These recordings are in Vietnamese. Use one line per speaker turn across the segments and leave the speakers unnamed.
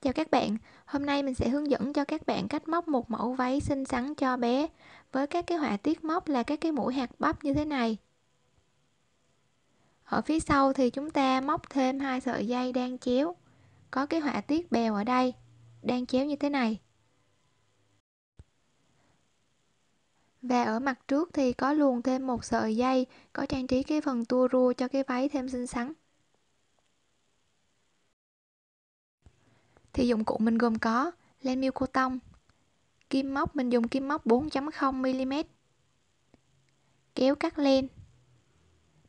Chào các bạn, hôm nay mình sẽ hướng dẫn cho các bạn cách móc một mẫu váy xinh xắn cho bé với các cái họa tiết móc là các cái mũi hạt bắp như thế này. Ở phía sau thì chúng ta móc thêm hai sợi dây đang chéo, có cái họa tiết bèo ở đây, đang chéo như thế này. Và ở mặt trước thì có luồn thêm một sợi dây, có trang trí cái phần tua rua cho cái váy thêm xinh xắn. Thì dụng cụ mình gồm có len miêu cô tông, kim móc, mình dùng kim móc 4.0 mm kéo cắt len.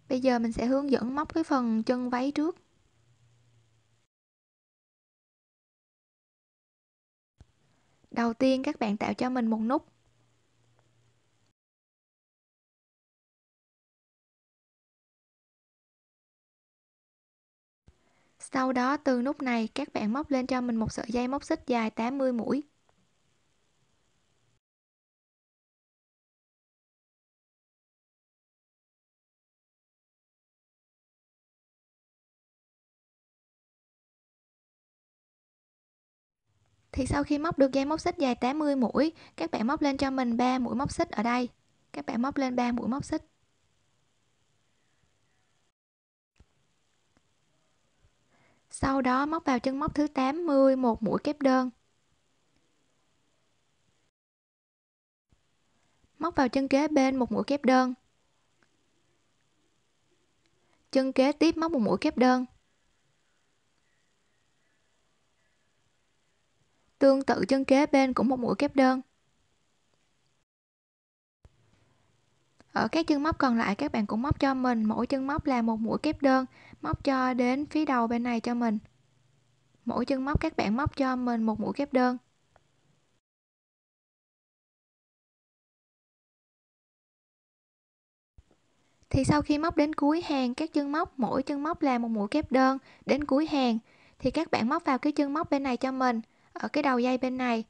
Bây giờ mình sẽ hướng dẫn móc cái phần chân váy trước. Đầu tiên các bạn tạo cho mình một nút. Sau đó từ nút này các bạn móc lên cho mình một sợi dây móc xích dài 80 mũi. Thì sau khi móc được dây móc xích dài 80 mũi, các bạn móc lên cho mình 3 mũi móc xích ở đây. Các bạn móc lên 3 mũi móc xích. Sau đó móc vào chân móc thứ 80 một mũi kép đơn. Móc vào chân kế bên một mũi kép đơn. Chân kế tiếp móc một mũi kép đơn. Tương tự chân kế bên cũng một mũi kép đơn. Ở các chân móc còn lại các bạn cũng móc cho mình. Mỗi chân móc là một mũi kép đơn, móc cho đến phía đầu bên này cho mình. Mỗi chân móc các bạn móc cho mình một mũi kép đơn. Thì sau khi móc đến cuối hàng, các chân móc, mỗi chân móc là một mũi kép đơn đến cuối hàng. Thì các bạn móc vào cái chân móc bên này cho mình, ở cái đầu dây bên này.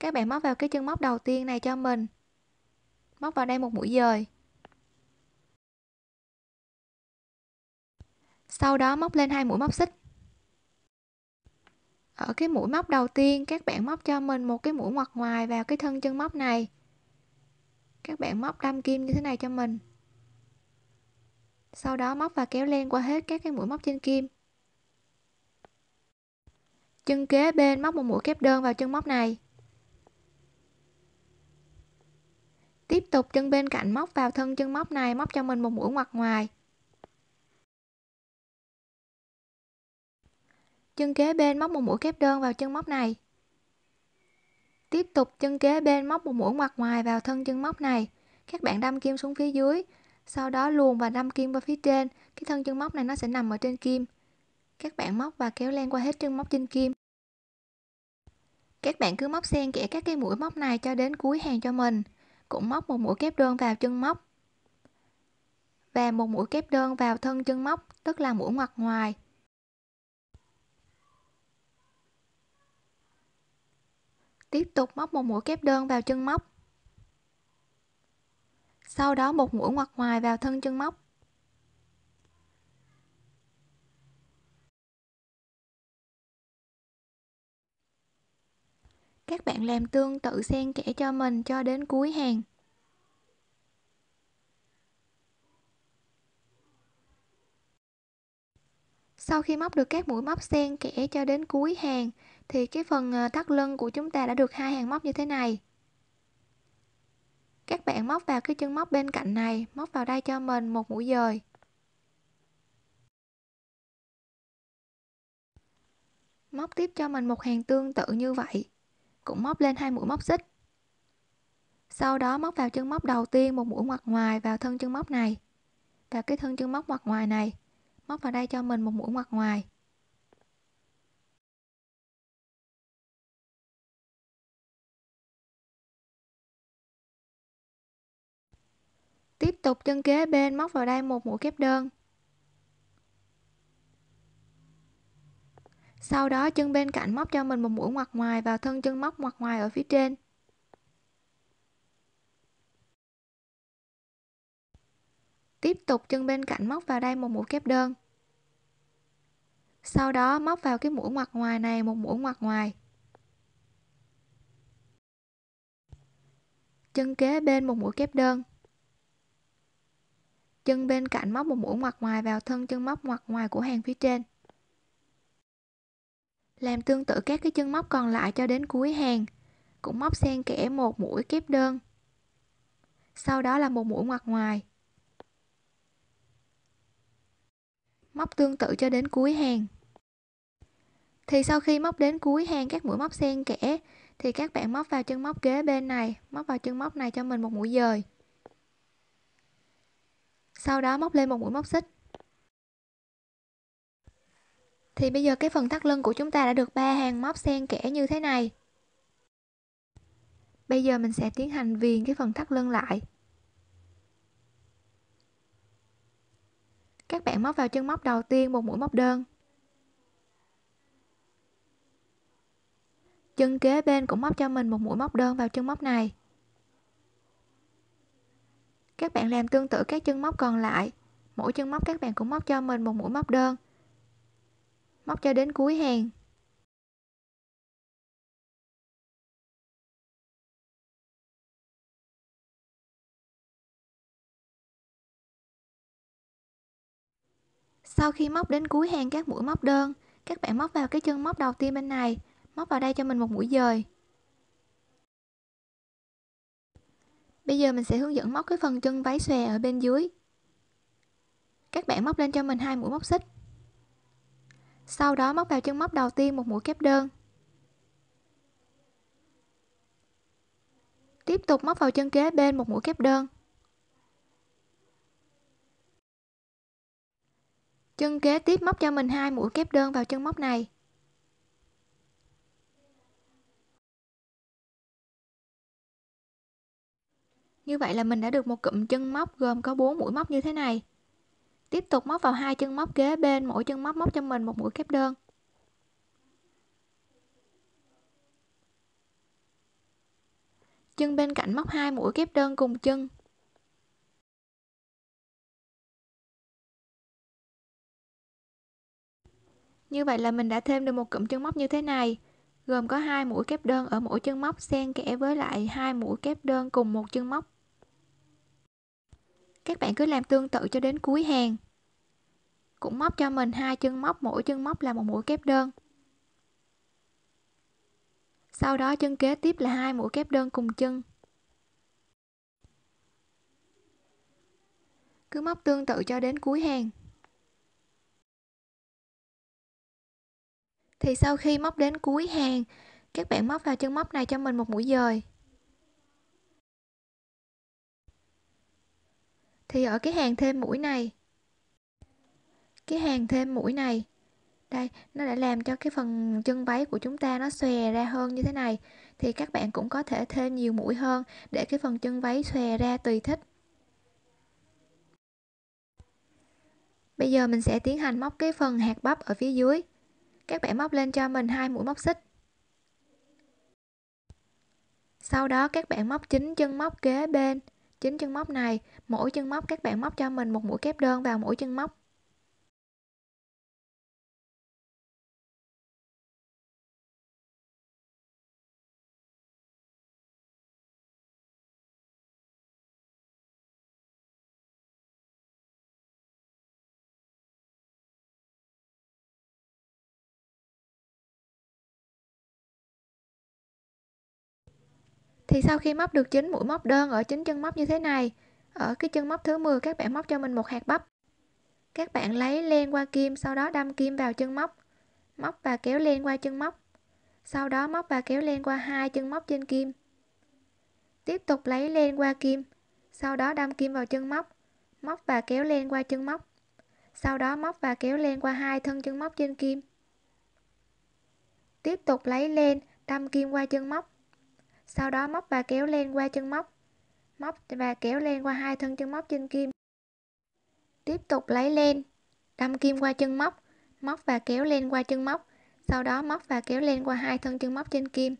Các bạn móc vào cái chân móc đầu tiên này cho mình móc vào đây một mũi dời. Sau đó móc lên hai mũi móc xích. Ở cái mũi móc đầu tiên, các bạn móc cho mình một cái mũi ngoặt ngoài vào cái thân chân móc này. Các bạn móc đâm kim như thế này cho mình. Sau đó móc và kéo len qua hết các cái mũi móc trên kim. Chân kế bên móc một mũi kép đơn vào chân móc này. Tiếp tục chân bên cạnh móc vào thân chân móc này, móc cho mình một mũi ngoặt ngoài. Chân kế bên móc một mũi kép đơn vào chân móc này. Tiếp tục chân kế bên móc một mũi ngoặt ngoài vào thân chân móc này. Các bạn đâm kim xuống phía dưới, sau đó luồn và đâm kim vào phía trên. Cái thân chân móc này nó sẽ nằm ở trên kim. Các bạn móc và kéo len qua hết chân móc trên kim. Các bạn cứ móc xen kẽ các cái mũi móc này cho đến cuối hàng cho mình cũng móc một mũi kép đơn vào chân móc. Và một mũi kép đơn vào thân chân móc, tức là mũi ngoặt ngoài. Tiếp tục móc một mũi kép đơn vào chân móc. Sau đó một mũi ngoặt ngoài vào thân chân móc. Các bạn làm tương tự xen kẽ cho mình cho đến cuối hàng. Sau khi móc được các mũi móc xen kẽ cho đến cuối hàng, thì cái phần ờ, thắt lưng của chúng ta đã được hai hàng móc như thế này. Các bạn móc vào cái chân móc bên cạnh này, móc vào đây cho mình một mũi dời. Móc tiếp cho mình một hàng tương tự như vậy cũng móc lên hai mũi móc xích. Sau đó móc vào chân móc đầu tiên một mũi ngoặt ngoài vào thân chân móc này. Vào cái thân chân móc ngoặt ngoài này, móc vào đây cho mình một mũi ngoặt ngoài. Tiếp tục chân kế bên móc vào đây một mũi kép đơn. Sau đó chân bên cạnh móc cho mình một mũi ngoặt ngoài vào thân chân móc ngoặt ngoài ở phía trên. Tiếp tục chân bên cạnh móc vào đây một mũi kép đơn. Sau đó móc vào cái mũi ngoặt ngoài này một mũi ngoặt ngoài. Chân kế bên một mũi kép đơn. Chân bên cạnh móc một mũi ngoặt ngoài vào thân chân móc ngoặt ngoài của hàng phía trên làm tương tự các cái chân móc còn lại cho đến cuối hàng. Cũng móc xen kẽ một mũi kép đơn. Sau đó là một mũi ngoặt ngoài. Móc tương tự cho đến cuối hàng. Thì sau khi móc đến cuối hàng các mũi móc xen kẽ, thì các bạn móc vào chân móc kế bên này, móc vào chân móc này cho mình một mũi dời. Sau đó móc lên một mũi móc xích thì bây giờ cái phần thắt lưng của chúng ta đã được ba hàng móc xen kẽ như thế này. Bây giờ mình sẽ tiến hành viền cái phần thắt lưng lại. Các bạn móc vào chân móc đầu tiên một mũi móc đơn. Chân kế bên cũng móc cho mình một mũi móc đơn vào chân móc này. Các bạn làm tương tự các chân móc còn lại. Mỗi chân móc các bạn cũng móc cho mình một mũi móc đơn móc cho đến cuối hàng. Sau khi móc đến cuối hàng các mũi móc đơn, các bạn móc vào cái chân móc đầu tiên bên này, móc vào đây cho mình một mũi dời. Bây giờ mình sẽ hướng dẫn móc cái phần chân váy xòe ở bên dưới. Các bạn móc lên cho mình hai mũi móc xích sau đó móc vào chân móc đầu tiên một mũi kép đơn. Tiếp tục móc vào chân kế bên một mũi kép đơn. Chân kế tiếp móc cho mình hai mũi kép đơn vào chân móc này. Như vậy là mình đã được một cụm chân móc gồm có 4 mũi móc như thế này tiếp tục móc vào hai chân móc kế bên, mỗi chân móc móc cho mình một mũi kép đơn. Chân bên cạnh móc hai mũi kép đơn cùng chân. Như vậy là mình đã thêm được một cụm chân móc như thế này, gồm có hai mũi kép đơn ở mỗi chân móc, xen kẽ với lại hai mũi kép đơn cùng một chân móc các bạn cứ làm tương tự cho đến cuối hàng. Cũng móc cho mình hai chân móc, mỗi chân móc là một mũi kép đơn. Sau đó chân kế tiếp là hai mũi kép đơn cùng chân. Cứ móc tương tự cho đến cuối hàng. Thì sau khi móc đến cuối hàng, các bạn móc vào chân móc này cho mình một mũi dời. Thì ở cái hàng thêm mũi này. Cái hàng thêm mũi này. Đây, nó đã làm cho cái phần chân váy của chúng ta nó xòe ra hơn như thế này. Thì các bạn cũng có thể thêm nhiều mũi hơn để cái phần chân váy xòe ra tùy thích. Bây giờ mình sẽ tiến hành móc cái phần hạt bắp ở phía dưới. Các bạn móc lên cho mình hai mũi móc xích. Sau đó các bạn móc chính chân móc kế bên chính chân móc này. Mỗi chân móc các bạn móc cho mình một mũi kép đơn vào mỗi chân móc. Thì sau khi móc được chín mũi móc đơn ở chính chân móc như thế này, ở cái chân móc thứ 10 các bạn móc cho mình một hạt bắp. Các bạn lấy len qua kim, sau đó đâm kim vào chân móc. Móc và kéo len qua chân móc. Sau đó móc và kéo len qua hai chân móc trên kim. Tiếp tục lấy len qua kim, sau đó đâm kim vào chân móc. Móc và kéo len qua chân móc. Sau đó móc và kéo len qua hai thân chân móc trên kim. Tiếp tục lấy len, đâm kim qua chân móc sau đó móc và kéo len qua chân móc. Móc và kéo len qua hai thân chân móc trên kim. Tiếp tục lấy len đâm kim qua chân móc. Móc và kéo len qua chân móc. Sau đó móc và kéo len qua hai thân chân móc trên kim.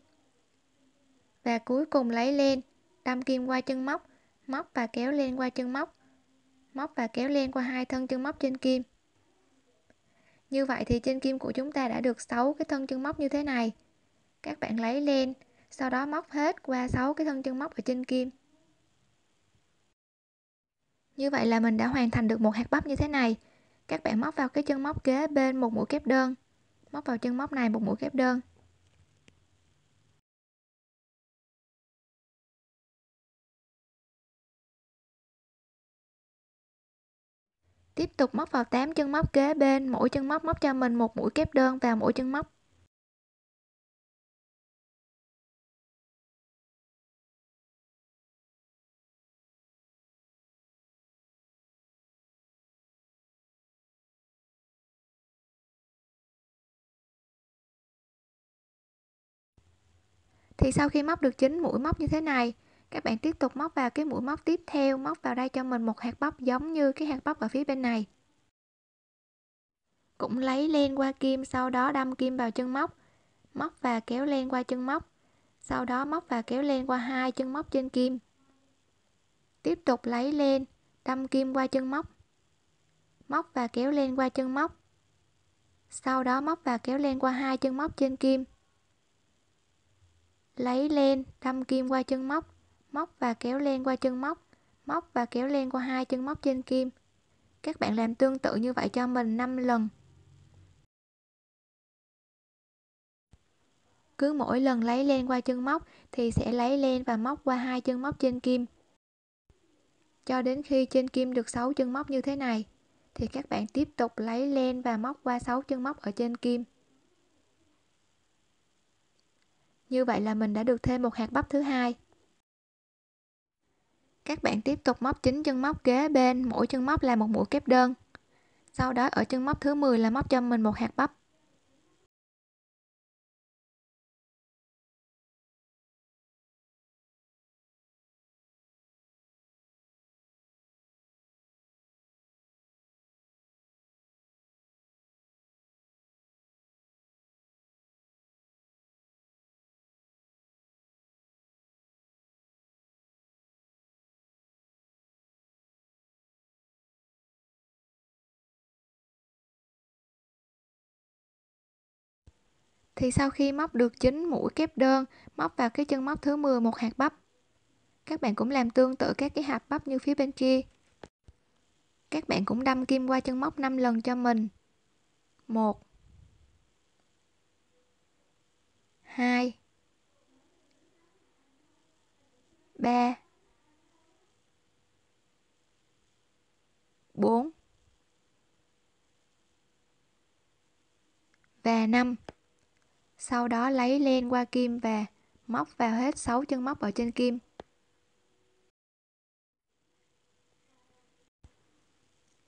Và cuối cùng lấy len đâm kim qua chân móc. Móc và kéo len qua chân móc. Móc và kéo len qua hai thân chân móc trên kim. Như vậy thì trên kim của chúng ta đã được 6 cái thân chân móc như thế này. Các bạn lấy len, sau đó móc hết qua 6 cái thân chân móc ở trên kim. Như vậy là mình đã hoàn thành được một hạt bắp như thế này. Các bạn móc vào cái chân móc kế bên một mũi kép đơn. Móc vào chân móc này một mũi kép đơn. Tiếp tục móc vào 8 chân móc kế bên, mỗi chân móc móc cho mình một mũi kép đơn vào mỗi chân móc. Thì sau khi móc được 9 mũi móc như thế này, các bạn tiếp tục móc vào cái mũi móc tiếp theo móc vào đây cho mình một hạt bắp giống như cái hạt bắp ở phía bên này. Cũng lấy len qua kim sau đó đâm kim vào chân móc móc và kéo len qua chân móc sau đó móc và kéo len qua hai chân móc trên kim. Tiếp tục lấy len đâm kim qua chân móc móc và kéo len qua chân móc sau đó móc và kéo len qua hai chân móc trên kim lấy len đâm kim qua chân móc móc và kéo len qua chân móc móc và kéo len qua hai chân móc trên kim. Các bạn làm tương tự như vậy cho mình 5 lần. Cứ mỗi lần lấy len qua chân móc thì sẽ lấy len và móc qua hai chân móc trên kim. Cho đến khi trên kim được 6 chân móc như thế này, thì các bạn tiếp tục lấy len và móc qua 6 chân móc ở trên kim. Như vậy là mình đã được thêm một hạt bắp thứ hai. Các bạn tiếp tục móc 9 chân móc kế bên, mỗi chân móc là một mũi kép đơn. Sau đó, ở chân móc thứ 10 là móc cho mình một hạt bắp. Thì sau khi móc được 9 mũi kép đơn, móc vào cái chân móc thứ 10 một hạt bắp. Các bạn cũng làm tương tự các cái hạt bắp như phía bên kia. Các bạn cũng đâm kim qua chân móc 5 lần cho mình. 1 2 3 4 và 5 sau đó lấy len qua kim và móc vào hết 6 chân móc ở trên kim.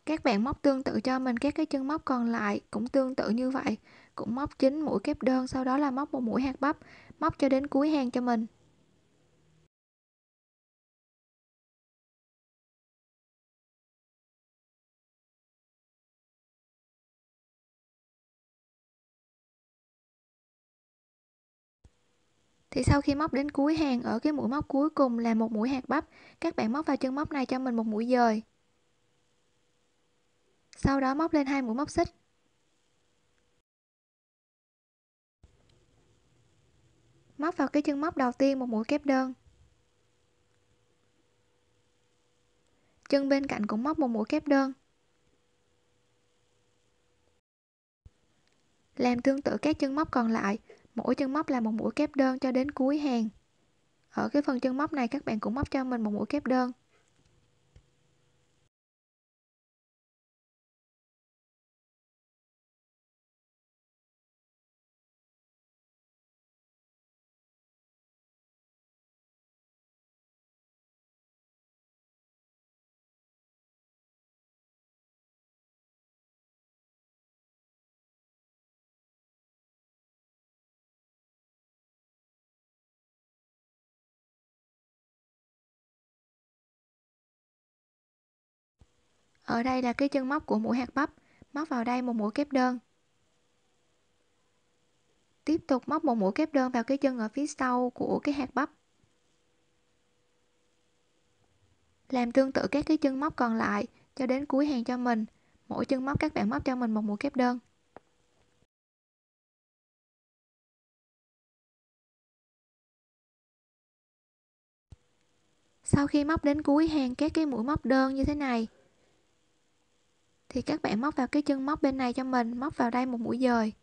Các bạn móc tương tự cho mình, các cái chân móc còn lại cũng tương tự như vậy. Cũng móc 9 mũi kép đơn, sau đó là móc một mũi hạt bắp, móc cho đến cuối hàng cho mình. Thì sau khi móc đến cuối hàng, ở cái mũi móc cuối cùng là một mũi hạt bắp. Các bạn móc vào chân móc này cho mình một mũi dời. Sau đó móc lên hai mũi móc xích. Móc vào cái chân móc đầu tiên một mũi kép đơn. Chân bên cạnh cũng móc một mũi kép đơn. Làm tương tự các chân móc còn lại mỗi chân móc là một mũi kép đơn cho đến cuối hàng. Ở cái phần chân móc này, các bạn cũng móc cho mình một mũi kép đơn. Ở đây là cái chân móc của mũi hạt bắp, móc vào đây một mũi kép đơn. Tiếp tục móc một mũi kép đơn vào cái chân ở phía sau của cái hạt bắp. Làm tương tự các cái chân móc còn lại cho đến cuối hàng cho mình. Mỗi chân móc các bạn móc cho mình một mũi kép đơn. Sau khi móc đến cuối hàng các cái mũi móc đơn như thế này, thì các bạn móc vào cái chân móc bên này cho mình, móc vào đây một mũi dời.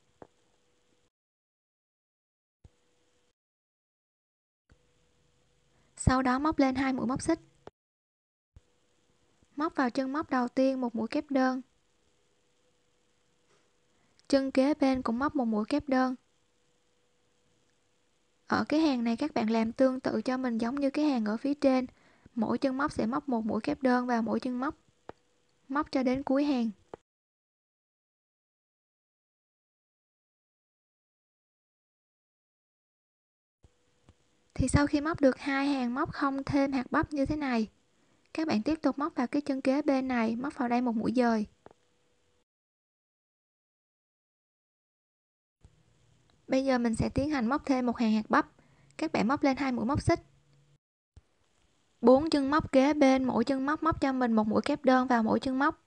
Sau đó móc lên hai mũi móc xích. Móc vào chân móc đầu tiên một mũi kép đơn. Chân kế bên cũng móc một mũi kép đơn. Ở cái hàng này các bạn làm tương tự cho mình giống như cái hàng ở phía trên. Mỗi chân móc sẽ móc một mũi kép đơn vào mỗi chân móc móc cho đến cuối hàng. Thì sau khi móc được hai hàng móc không thêm hạt bắp như thế này, các bạn tiếp tục móc vào cái chân kế bên này, móc vào đây một mũi dời. Bây giờ mình sẽ tiến hành móc thêm một hàng hạt bắp. Các bạn móc lên hai mũi móc xích bốn chân móc kế bên, mỗi chân móc móc cho mình một mũi kép đơn vào mỗi chân móc.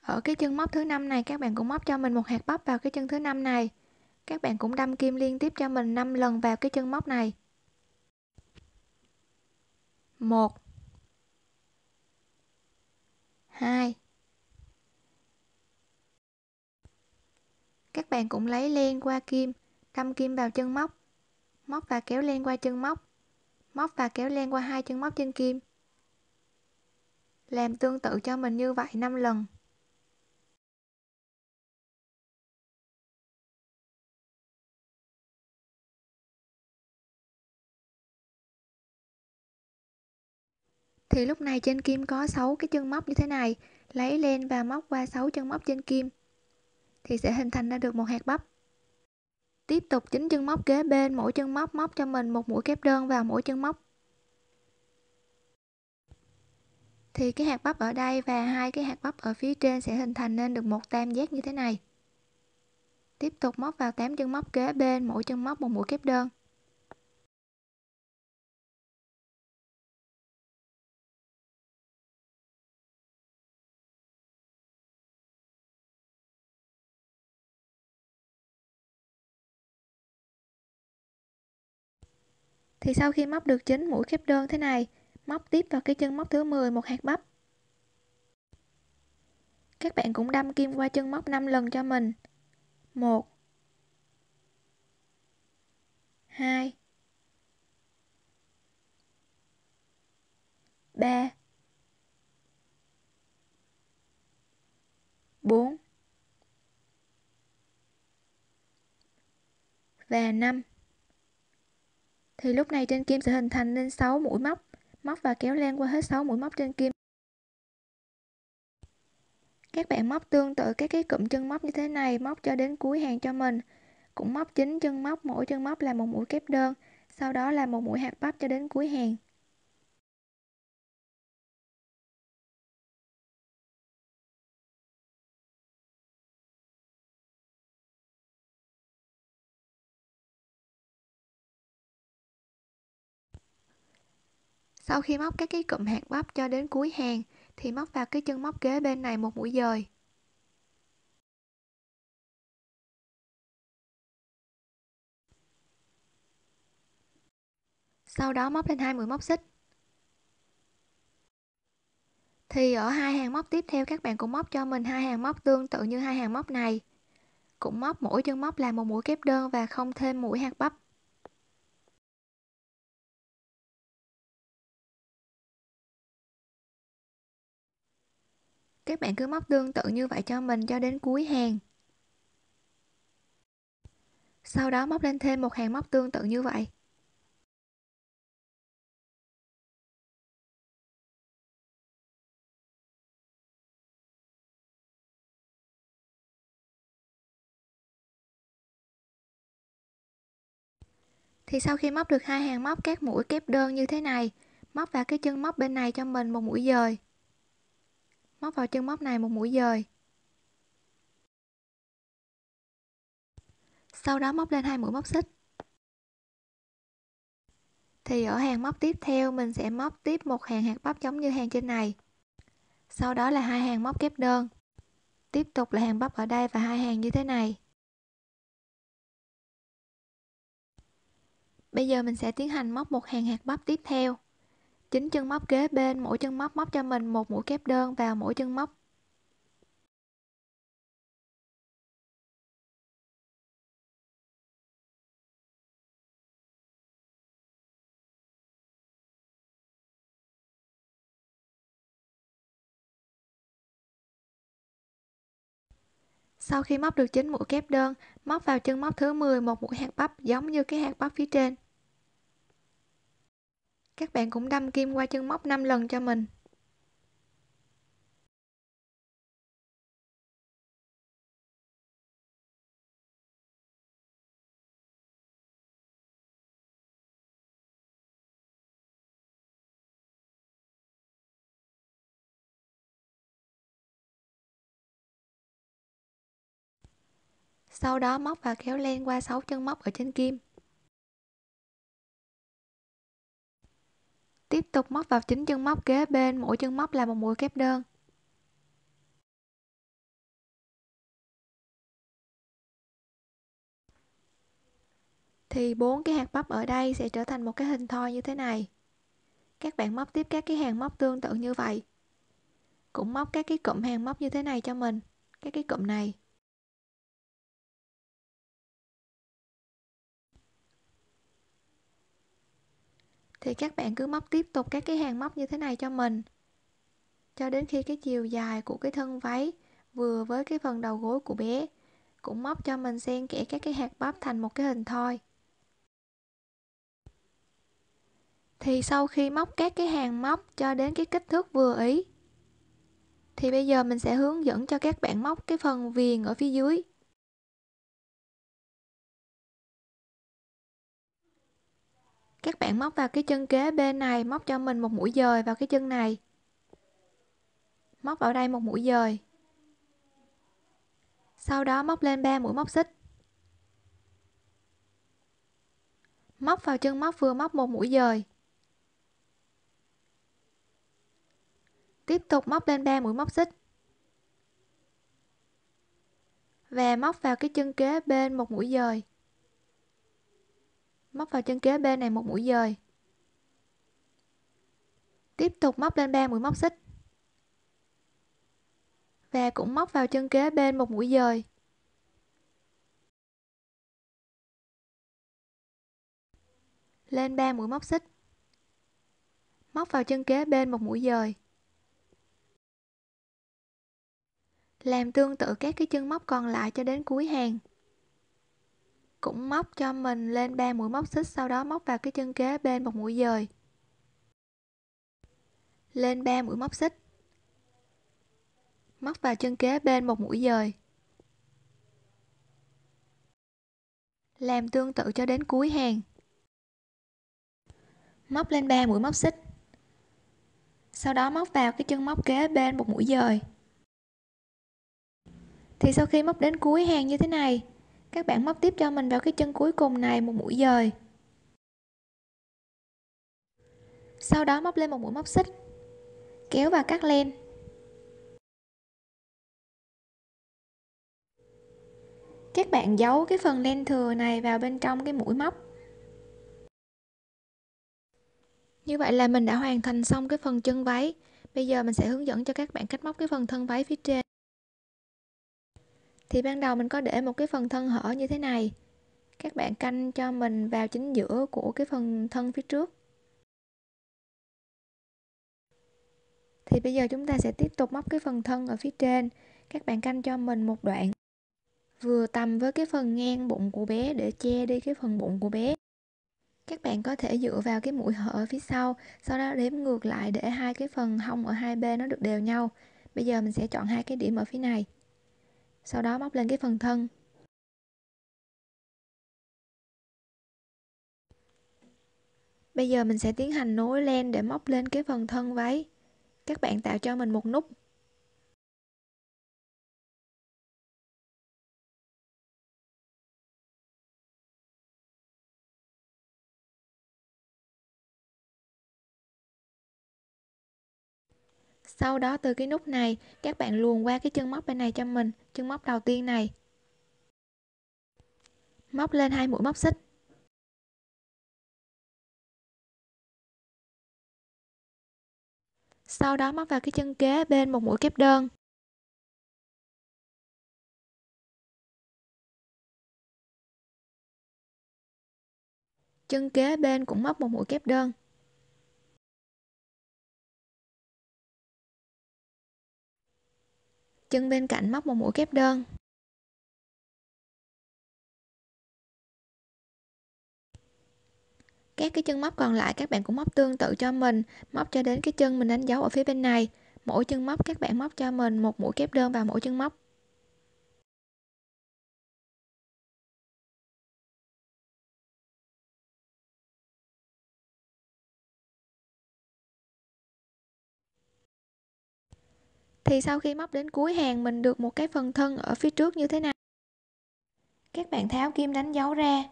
Ở cái chân móc thứ năm này, các bạn cũng móc cho mình một hạt bắp vào cái chân thứ năm này. Các bạn cũng đâm kim liên tiếp cho mình 5 lần vào cái chân móc này một. Hai. Các bạn cũng lấy len qua kim, đâm kim vào chân móc. Móc và kéo len qua chân móc. Móc và kéo len qua hai chân móc trên kim. Làm tương tự cho mình như vậy 5 lần. Thì lúc này trên kim có 6 cái chân móc như thế này. Lấy lên và móc qua 6 chân móc trên kim, thì sẽ hình thành ra được một hạt bắp. Tiếp tục chính chân móc kế bên, mỗi chân móc móc cho mình một mũi kép đơn vào mỗi chân móc. Thì cái hạt bắp ở đây và hai cái hạt bắp ở phía trên sẽ hình thành nên được một tam giác như thế này. Tiếp tục móc vào 8 chân móc kế bên, mỗi chân móc một mũi kép đơn. Thì sau khi móc được 9 mũi khép đơn thế này, móc tiếp vào cái chân móc thứ 10 một hạt bắp. Các bạn cũng đâm kim qua chân móc 5 lần cho mình. 1 2 3 4 và 5 thì lúc này trên kim sẽ hình thành nên 6 mũi móc. Móc và kéo len qua hết 6 mũi móc trên kim. Các bạn móc tương tự các cái cụm chân móc như thế này, móc cho đến cuối hàng cho mình. Cũng móc 9 chân móc, mỗi chân móc là một mũi kép đơn, sau đó là một mũi hạt bắp cho đến cuối hàng. Sau khi móc các cái cụm hạt bắp cho đến cuối hàng, thì móc vào cái chân móc kế bên này một mũi dời. Sau đó móc lên hai mũi móc xích. Thì ở hai hàng móc tiếp theo, các bạn cũng móc cho mình hai hàng móc tương tự như hai hàng móc này. Cũng móc mỗi chân móc là một mũi kép đơn và không thêm mũi hạt bắp. Các bạn cứ móc tương tự như vậy cho mình cho đến cuối hàng. Sau đó móc lên thêm một hàng móc tương tự như vậy. Thì sau khi móc được hai hàng móc, các mũi kép đơn như thế này, móc vào cái chân móc bên này cho mình một mũi dời móc vào chân móc này một mũi dời. Sau đó móc lên hai mũi móc xích. Thì ở hàng móc tiếp theo, mình sẽ móc tiếp một hàng hạt bắp giống như hàng trên này. Sau đó là hai hàng móc kép đơn. Tiếp tục là hàng bắp ở đây và hai hàng như thế này. Bây giờ mình sẽ tiến hành móc một hàng hạt bắp tiếp theo chín chân móc kế bên, mỗi chân móc móc cho mình một mũi kép đơn vào mỗi chân móc. Sau khi móc được 9 mũi kép đơn, móc vào chân móc thứ 10 một mũi hạt bắp giống như cái hạt bắp phía trên các bạn cũng đâm kim qua chân móc 5 lần cho mình. Sau đó móc và kéo len qua 6 chân móc ở trên kim. Tiếp tục móc vào chính chân móc kế bên, mỗi chân móc là một mũi kép đơn. Thì bốn cái hạt bắp ở đây sẽ trở thành một cái hình thoi như thế này. Các bạn móc tiếp các cái hàng móc tương tự như vậy. Cũng móc các cái cụm hàng móc như thế này cho mình, các cái cụm này. Thì các bạn cứ móc tiếp tục các cái hàng móc như thế này cho mình. Cho đến khi cái chiều dài của cái thân váy vừa với cái phần đầu gối của bé cũng móc cho mình xen kẽ các cái hạt bắp thành một cái hình thoi thì sau khi móc các cái hàng móc cho đến cái kích thước vừa ý, thì bây giờ mình sẽ hướng dẫn cho các bạn móc cái phần viền ở phía dưới. Các bạn móc vào cái chân kế bên này, móc cho mình một mũi dời vào cái chân này. Móc vào đây một mũi dời. Sau đó móc lên 3 mũi móc xích. Móc vào chân móc vừa móc một mũi dời. Tiếp tục móc lên 3 mũi móc xích. Và móc vào cái chân kế bên một mũi dời móc vào chân kế bên này một mũi dời. Tiếp tục móc lên 3 mũi móc xích. Và cũng móc vào chân kế bên một mũi dời. Lên 3 mũi móc xích. Móc vào chân kế bên một mũi dời. Làm tương tự các cái chân móc còn lại cho đến cuối hàng cũng móc cho mình lên 3 mũi móc xích, sau đó móc vào cái chân kế bên một mũi dời. Lên 3 mũi móc xích. Móc vào chân kế bên một mũi dời. Làm tương tự cho đến cuối hàng. Móc lên 3 mũi móc xích. Sau đó móc vào cái chân móc kế bên một mũi dời. Thì sau khi móc đến cuối hàng như thế này các bạn móc tiếp cho mình vào cái chân cuối cùng này một mũi dời. Sau đó móc lên một mũi móc xích. Kéo và cắt len. Các bạn giấu cái phần len thừa này vào bên trong cái mũi móc. Như vậy là mình đã hoàn thành xong cái phần chân váy. Bây giờ mình sẽ hướng dẫn cho các bạn cách móc cái phần thân váy phía trên thì ban đầu mình có để một cái phần thân hở như thế này. Các bạn canh cho mình vào chính giữa của cái phần thân phía trước. Thì bây giờ chúng ta sẽ tiếp tục móc cái phần thân ở phía trên. Các bạn canh cho mình một đoạn. Vừa tầm với cái phần ngang bụng của bé để che đi cái phần bụng của bé. Các bạn có thể dựa vào cái mũi hở ở phía sau sau đó đếm ngược lại để hai cái phần hông ở hai bên nó được đều nhau. Bây giờ mình sẽ chọn hai cái điểm ở phía này sau đó móc lên cái phần thân. Bây giờ mình sẽ tiến hành nối len để móc lên cái phần thân váy. Các bạn tạo cho mình một nút. Sau đó từ cái nút này, các bạn luồn qua cái chân móc bên này cho mình, chân móc đầu tiên này. Móc lên hai mũi móc xích. Sau đó móc vào cái chân kế bên một mũi kép đơn. Chân kế bên cũng móc một mũi kép đơn. Chân bên cạnh móc một mũi kép đơn. Các cái chân móc còn lại các bạn cũng móc tương tự cho mình, móc cho đến cái chân mình đánh dấu ở phía bên này. Mỗi chân móc các bạn móc cho mình một mũi kép đơn vào mỗi chân móc. Thì sau khi móc đến cuối hàng, mình được một cái phần thân ở phía trước như thế này các bạn tháo kim đánh dấu ra.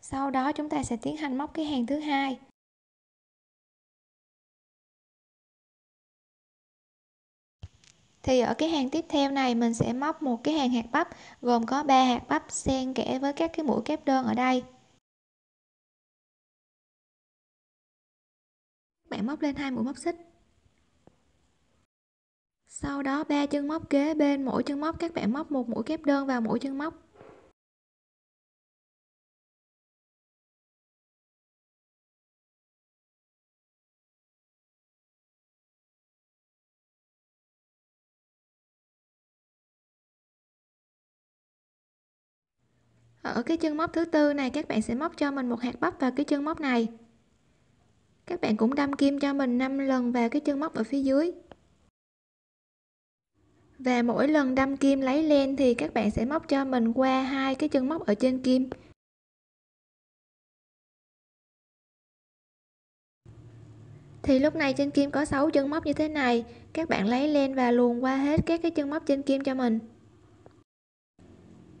Sau đó chúng ta sẽ tiến hành móc cái hàng thứ hai. Thì ở cái hàng tiếp theo này, mình sẽ móc một cái hàng hạt bắp, gồm có 3 hạt bắp xen kẽ với các cái mũi kép đơn ở đây. Bạn móc lên hai mũi móc xích sau đó, ba chân móc kế bên, mỗi chân móc các bạn móc một mũi kép đơn vào mỗi chân móc. Ở cái chân móc thứ tư này, các bạn sẽ móc cho mình một hạt bắp vào cái chân móc này. Các bạn cũng đâm kim cho mình 5 lần vào cái chân móc ở phía dưới và mỗi lần đâm kim lấy len thì các bạn sẽ móc cho mình qua hai cái chân móc ở trên kim. Thì lúc này trên kim có 6 chân móc như thế này, các bạn lấy len và luồn qua hết các cái chân móc trên kim cho mình.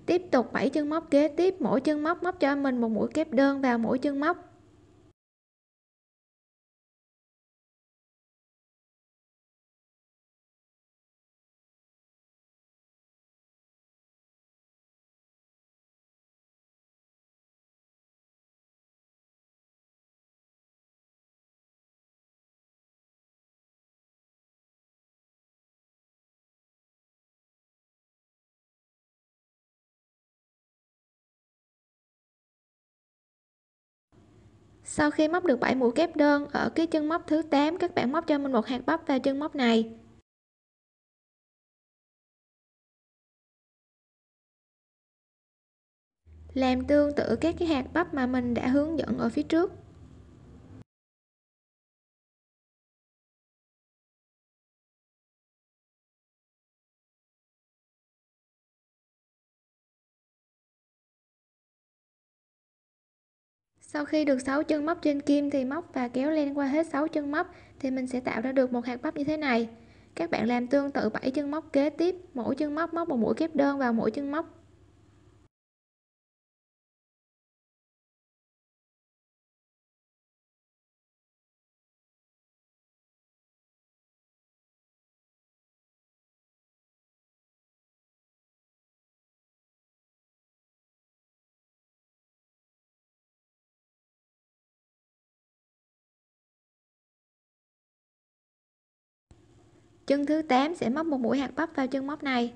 Tiếp tục 7 chân móc kế tiếp, mỗi chân móc móc cho mình một mũi kép đơn vào mỗi chân móc. Sau khi móc được 7 mũi kép đơn ở cái chân móc thứ 8 các bạn móc cho mình một hạt bắp vào chân móc này. Làm tương tự các cái hạt bắp mà mình đã hướng dẫn ở phía trước. Sau khi được 6 chân móc trên kim thì móc và kéo len qua hết 6 chân móc thì mình sẽ tạo ra được một hạt bắp như thế này. Các bạn làm tương tự 7 chân móc kế tiếp, mỗi chân móc móc một mũi kép đơn vào mỗi chân móc. Chân thứ 8 sẽ móc một mũi hạt bắp vào chân móc này.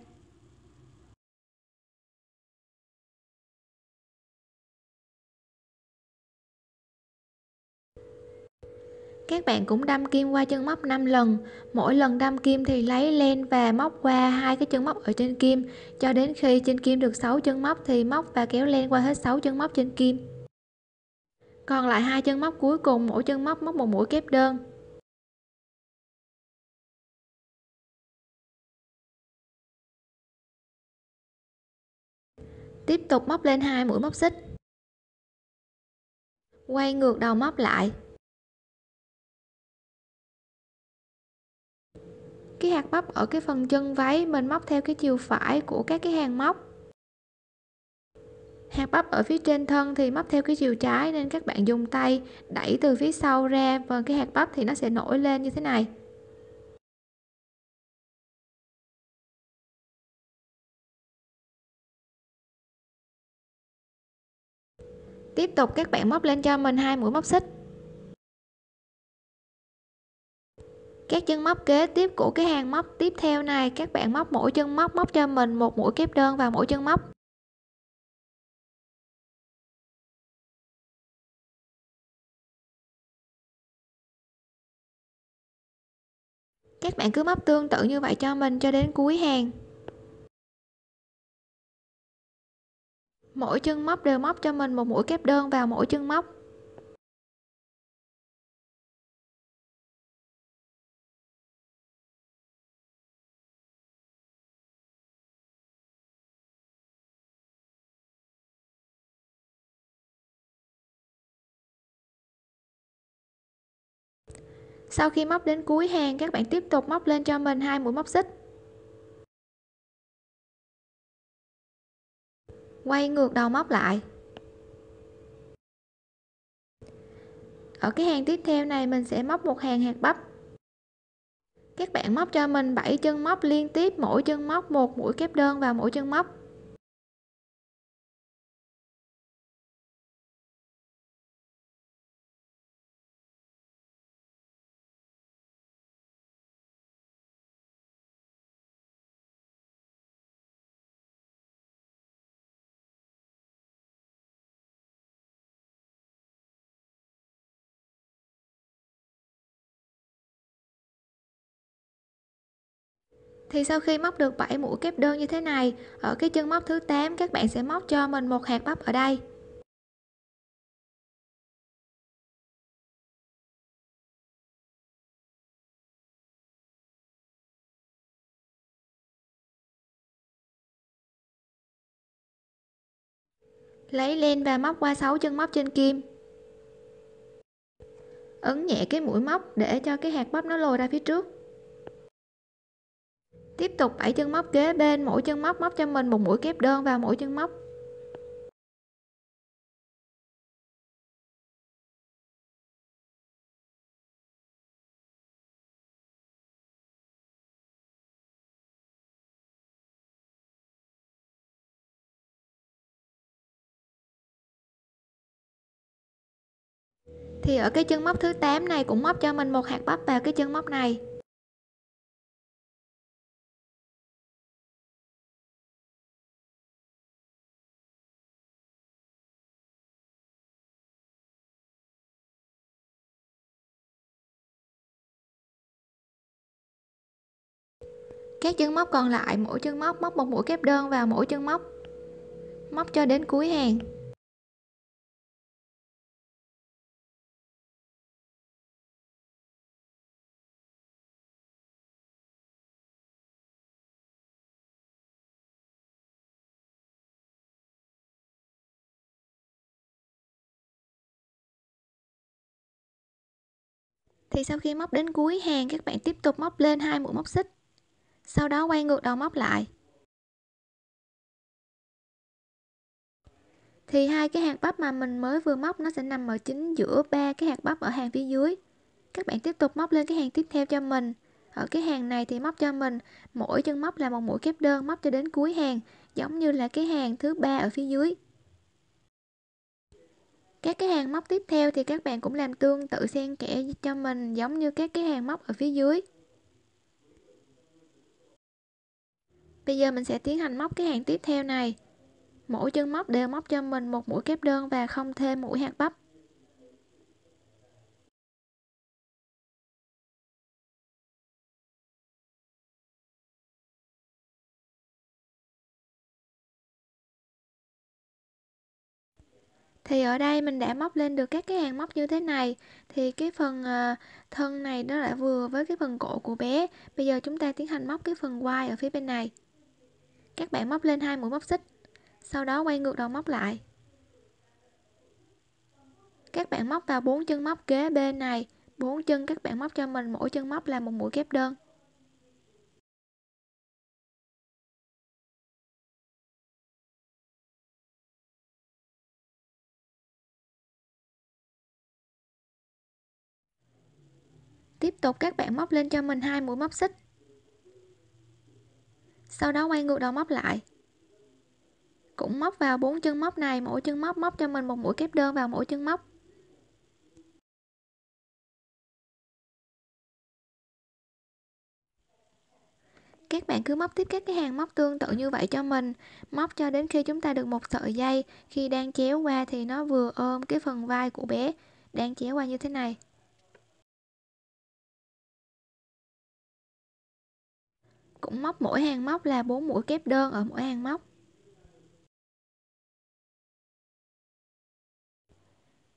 Các bạn cũng đâm kim qua chân móc 5 lần. Mỗi lần đâm kim thì lấy len và móc qua hai cái chân móc ở trên kim. Cho đến khi trên kim được 6 chân móc thì móc và kéo len qua hết 6 chân móc trên kim. Còn lại hai chân móc cuối cùng, mỗi chân móc móc một mũi kép đơn. Tiếp tục móc lên hai mũi móc xích. Quay ngược đầu móc lại. Cái hạt bắp ở cái phần chân váy mình móc theo cái chiều phải của các cái hàng móc. Hạt bắp ở phía trên thân thì móc theo cái chiều trái nên các bạn dùng tay đẩy từ phía sau ra và cái hạt bắp thì nó sẽ nổi lên như thế này. Tiếp tục các bạn móc lên cho mình hai mũi móc xích. Các chân móc kế tiếp của cái hàng móc tiếp theo này, các bạn móc mỗi chân móc móc cho mình một mũi kép đơn vào mỗi chân móc. Các bạn cứ móc tương tự như vậy cho mình cho đến cuối hàng. Mỗi chân móc đều móc cho mình một mũi kép đơn vào mỗi chân móc. Sau khi móc đến cuối hàng, các bạn tiếp tục móc lên cho mình hai mũi móc xích. Quay ngược đầu móc lại. Ở cái hàng tiếp theo này mình sẽ móc một hàng hạt bắp. Các bạn móc cho mình 7 chân móc liên tiếp, mỗi chân móc một mũi kép đơn vào mỗi chân móc. Thì sau khi móc được 7 mũi kép đơn như thế này, ở cái chân móc thứ 8 các bạn sẽ móc cho mình một hạt bắp ở đây. Lấy len và móc qua 6 chân móc trên kim. Ấn nhẹ cái mũi móc để cho cái hạt bắp nó lồi ra phía trước tiếp tục 7 chân móc kế bên, mỗi chân móc móc cho mình một mũi kép đơn vào mỗi chân móc. Thì ở cái chân móc thứ 8 này cũng móc cho mình một hạt bắp vào cái chân móc này. Các chân móc còn lại, mỗi chân móc móc một mũi kép đơn vào mỗi chân móc. Móc cho đến cuối hàng. Thì sau khi móc đến cuối hàng, các bạn tiếp tục móc lên hai mũi móc xích sau đó quay ngược đầu móc lại. Thì hai cái hạt bắp mà mình mới vừa móc nó sẽ nằm ở chính giữa ba cái hạt bắp ở hàng phía dưới. Các bạn tiếp tục móc lên cái hàng tiếp theo cho mình. Ở cái hàng này thì móc cho mình, mỗi chân móc là một mũi kép đơn móc cho đến cuối hàng, giống như là cái hàng thứ ba ở phía dưới. Các cái hàng móc tiếp theo thì các bạn cũng làm tương tự xen kẽ cho mình, giống như các cái hàng móc ở phía dưới. Bây giờ mình sẽ tiến hành móc cái hàng tiếp theo này. Mỗi chân móc đều móc cho mình một mũi kép đơn và không thêm mũi hạt bắp. Thì ở đây mình đã móc lên được các cái hàng móc như thế này. Thì cái phần ờ, thân này nó đã vừa với cái phần cổ của bé. Bây giờ chúng ta tiến hành móc cái phần quai ở phía bên này các bạn móc lên hai mũi móc xích. Sau đó quay ngược đầu móc lại. Các bạn móc vào bốn chân móc kế bên này. Bốn chân các bạn móc cho mình, mỗi chân móc là một mũi kép đơn. Tiếp tục các bạn móc lên cho mình hai mũi móc xích sau đó quay ngược đầu móc lại. Cũng móc vào bốn chân móc này, mỗi chân móc móc cho mình một mũi kép đơn vào mỗi chân móc. Các bạn cứ móc tiếp các cái hàng móc tương tự như vậy cho mình. Móc cho đến khi chúng ta được một sợi dây. Khi đang chéo qua thì nó vừa ôm cái phần vai của bé. Đang chéo qua như thế này. Cũng móc mỗi hàng móc là 4 mũi kép đơn ở mỗi hàng móc.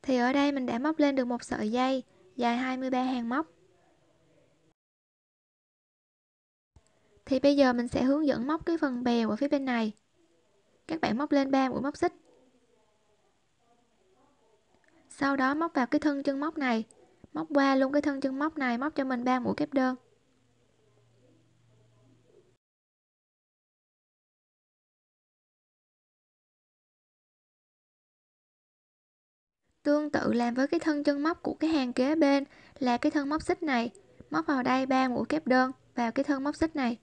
Thì ở đây mình đã móc lên được một sợi dây, dài 23 hàng móc. Thì bây giờ mình sẽ hướng dẫn móc cái phần bèo ở phía bên này. Các bạn móc lên 3 mũi móc xích. Sau đó móc vào cái thân chân móc này. Móc qua luôn cái thân chân móc này, móc cho mình 3 mũi kép đơn. Tương tự làm với cái thân chân móc của cái hàng kế bên là cái thân móc xích này. Móc vào đây 3 mũi kép đơn vào cái thân móc xích này.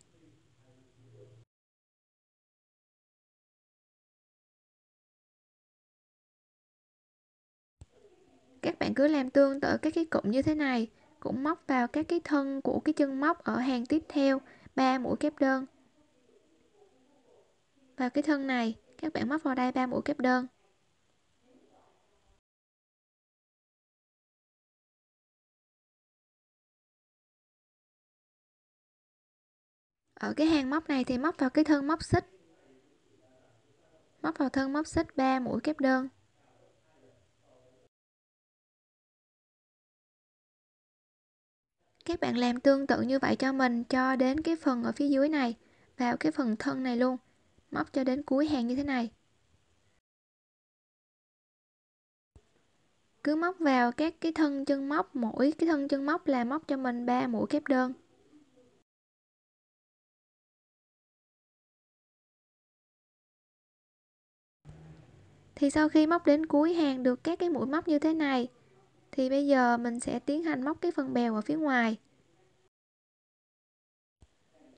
Các bạn cứ làm tương tự các cái cụm như thế này, cũng móc vào các cái thân của cái chân móc ở hàng tiếp theo 3 mũi kép đơn. Vào cái thân này, các bạn móc vào đây 3 mũi kép đơn. Ở cái hàng móc này thì móc vào cái thân móc xích. Móc vào thân móc xích 3 mũi kép đơn. Các bạn làm tương tự như vậy cho mình, cho đến cái phần ở phía dưới này, vào cái phần thân này luôn. Móc cho đến cuối hàng như thế này. Cứ móc vào các cái thân chân móc, mỗi cái thân chân móc là móc cho mình 3 mũi kép đơn. Thì sau khi móc đến cuối hàng được các cái mũi móc như thế này, thì bây giờ mình sẽ tiến hành móc cái phần bèo ở phía ngoài.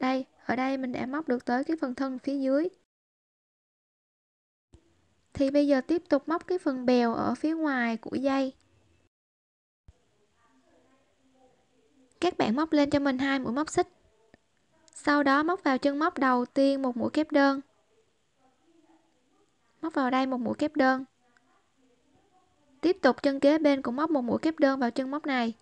Đây, ở đây mình đã móc được tới cái phần thân phía dưới. Thì bây giờ tiếp tục móc cái phần bèo ở phía ngoài của dây. Các bạn móc lên cho mình hai mũi móc xích. Sau đó móc vào chân móc đầu tiên một mũi kép đơn móc vào đây một mũi kép đơn. Tiếp tục chân kế bên cũng móc một mũi kép đơn vào chân móc này.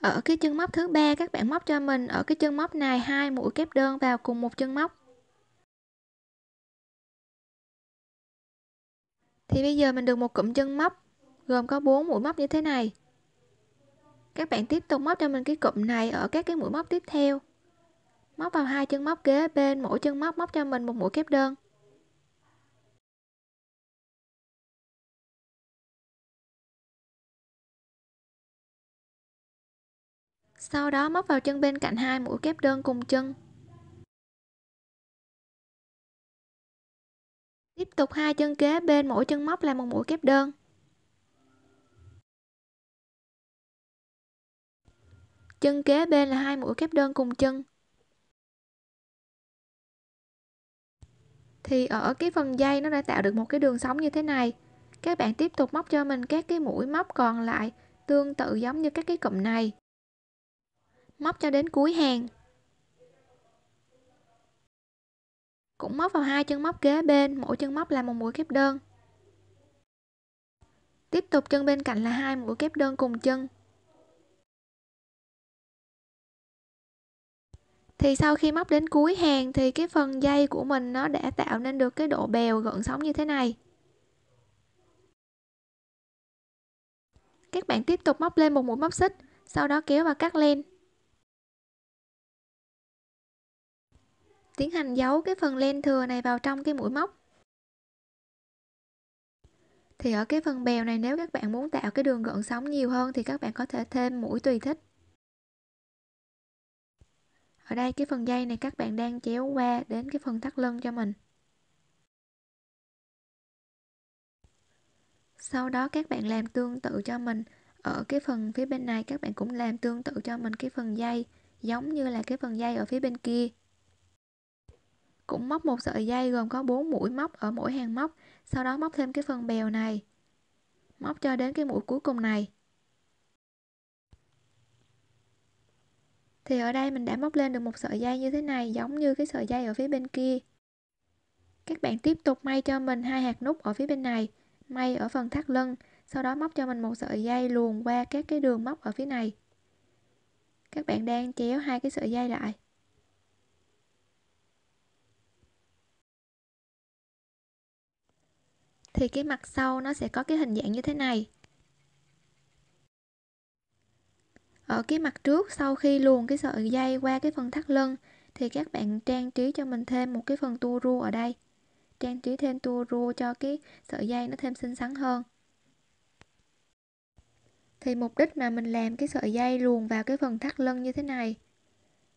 Ở cái chân móc thứ ba, các bạn móc cho mình ở cái chân móc này hai mũi kép đơn vào cùng một chân móc. Thì bây giờ mình được một cụm chân móc, gồm có 4 mũi móc như thế này. Các bạn tiếp tục móc cho mình cái cụm này ở các cái mũi móc tiếp theo móc vào hai chân móc kế bên, mỗi chân móc móc cho mình một mũi kép đơn. Sau đó móc vào chân bên cạnh hai mũi kép đơn cùng chân. Tiếp tục hai chân kế bên, mỗi chân móc là một mũi kép đơn. Chân kế bên là hai mũi kép đơn cùng chân. Thì ở cái phần dây nó đã tạo được một cái đường sóng như thế này. Các bạn tiếp tục móc cho mình các cái mũi móc còn lại, tương tự giống như các cái cụm này. Móc cho đến cuối hàng. Cũng móc vào hai chân móc kế bên, mỗi chân móc là một mũi kép đơn. Tiếp tục chân bên cạnh là hai mũi kép đơn cùng chân. Thì sau khi móc đến cuối hàng thì cái phần dây của mình nó đã tạo nên được cái độ bèo gợn sóng như thế này. Các bạn tiếp tục móc lên một mũi móc xích, sau đó kéo và cắt len. Tiến hành giấu cái phần len thừa này vào trong cái mũi móc. Thì ở cái phần bèo này, nếu các bạn muốn tạo cái đường gợn sóng nhiều hơn thì các bạn có thể thêm mũi tùy thích ở đây cái phần dây này các bạn đang chéo qua đến cái phần thắt lưng cho mình. Sau đó các bạn làm tương tự cho mình. Ở cái phần phía bên này các bạn cũng làm tương tự cho mình cái phần dây, giống như là cái phần dây ở phía bên kia. Cũng móc một sợi dây gồm có 4 mũi móc ở mỗi hàng móc, sau đó móc thêm cái phần bèo này, móc cho đến cái mũi cuối cùng này. Thì ở đây mình đã móc lên được một sợi dây như thế này, giống như cái sợi dây ở phía bên kia. Các bạn tiếp tục may cho mình hai hạt nút ở phía bên này, may ở phần thắt lưng, sau đó móc cho mình một sợi dây luồn qua các cái đường móc ở phía này. Các bạn đang chéo hai cái sợi dây lại. Thì cái mặt sau nó sẽ có cái hình dạng như thế này. Ở cái mặt trước, sau khi luồn cái sợi dây qua cái phần thắt lưng, thì các bạn trang trí cho mình thêm một cái phần tua rua ở đây. Trang trí thêm tua rua cho cái sợi dây nó thêm xinh xắn hơn. Thì mục đích mà mình làm cái sợi dây luồn vào cái phần thắt lưng như thế này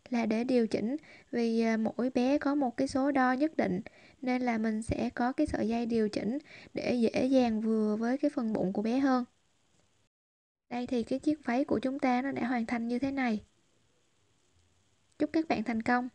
là để điều chỉnh. Vì à, mỗi bé có một cái số đo nhất định, nên là mình sẽ có cái sợi dây điều chỉnh để dễ dàng vừa với cái phần bụng của bé hơn đây thì cái chiếc váy của chúng ta nó đã hoàn thành như thế này. Chúc các bạn thành công.